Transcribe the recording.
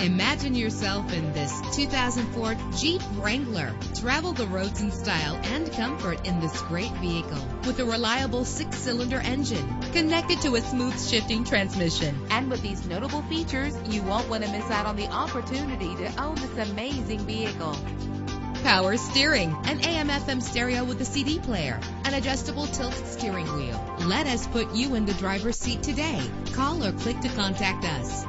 Imagine yourself in this 2004 Jeep Wrangler. Travel the roads in style and comfort in this great vehicle with a reliable six-cylinder engine connected to a smooth shifting transmission. And with these notable features, you won't want to miss out on the opportunity to own this amazing vehicle power steering, an AM FM stereo with a CD player, an adjustable tilt steering wheel. Let us put you in the driver's seat today. Call or click to contact us.